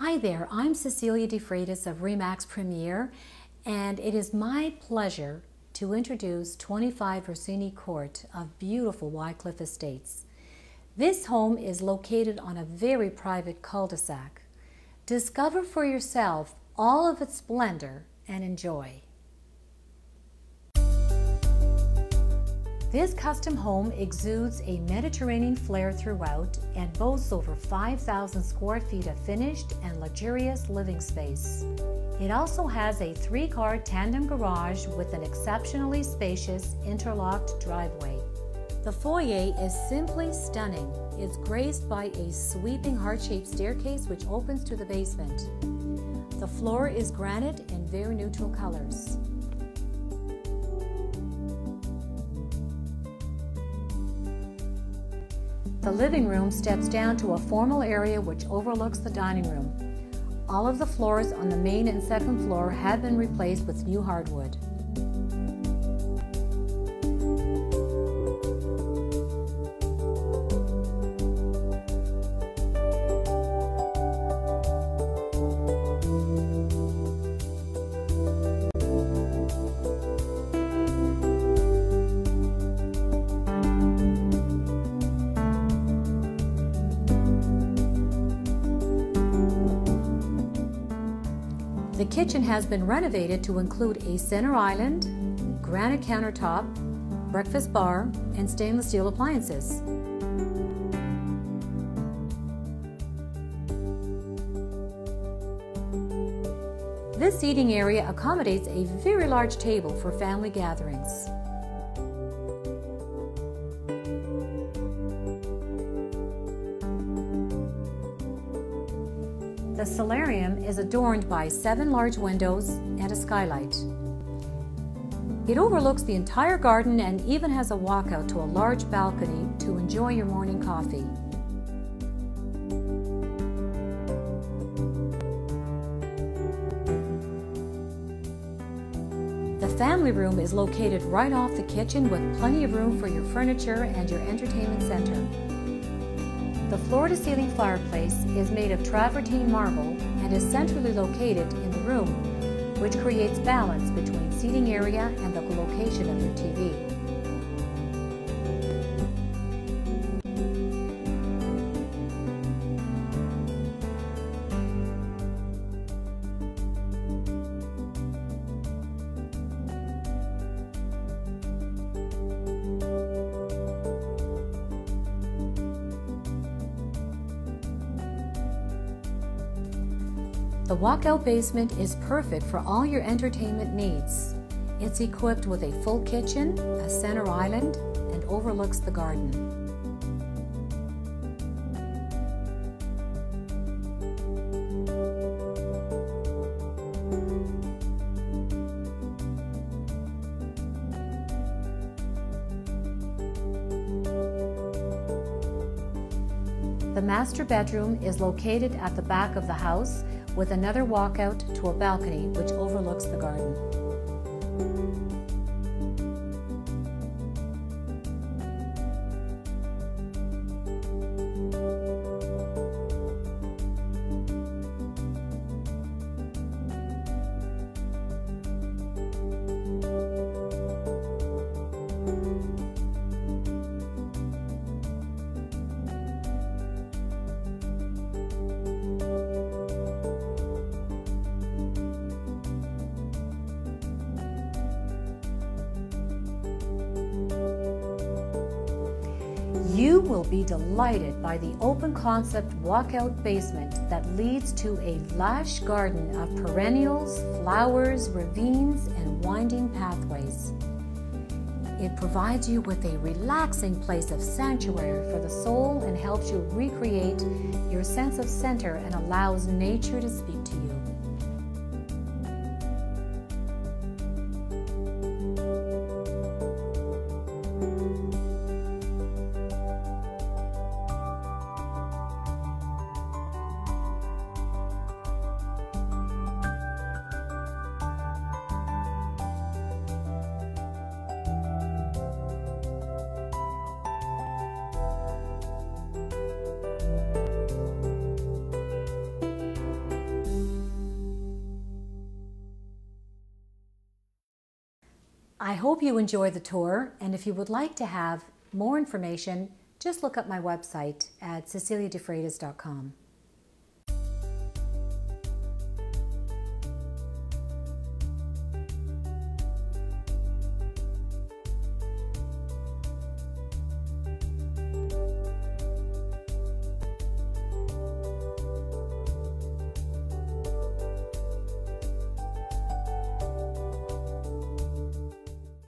Hi there, I'm Cecilia DeFreitas of Remax Premier, and it is my pleasure to introduce 25 Ursini Court of beautiful Wycliffe Estates. This home is located on a very private cul-de-sac. Discover for yourself all of its splendor and enjoy. This custom home exudes a Mediterranean flair throughout and boasts over 5,000 square feet of finished and luxurious living space. It also has a three-car tandem garage with an exceptionally spacious interlocked driveway. The foyer is simply stunning. It's graced by a sweeping heart-shaped staircase which opens to the basement. The floor is granite in very neutral colors. The living room steps down to a formal area which overlooks the dining room. All of the floors on the main and second floor have been replaced with new hardwood. The kitchen has been renovated to include a center island, granite countertop, breakfast bar, and stainless steel appliances. This seating area accommodates a very large table for family gatherings. The solarium is adorned by seven large windows and a skylight. It overlooks the entire garden and even has a walkout to a large balcony to enjoy your morning coffee. The family room is located right off the kitchen with plenty of room for your furniture and your entertainment center. The floor-to-ceiling fireplace is made of travertine marble and is centrally located in the room, which creates balance between seating area and the location of your TV. The walkout basement is perfect for all your entertainment needs. It's equipped with a full kitchen, a center island, and overlooks the garden. The master bedroom is located at the back of the house with another walkout to a balcony which overlooks the garden. Will be delighted by the open concept walkout basement that leads to a lush garden of perennials, flowers, ravines, and winding pathways. It provides you with a relaxing place of sanctuary for the soul and helps you recreate your sense of center and allows nature to speak I hope you enjoy the tour, and if you would like to have more information, just look up my website at ceciliadefreitas.com.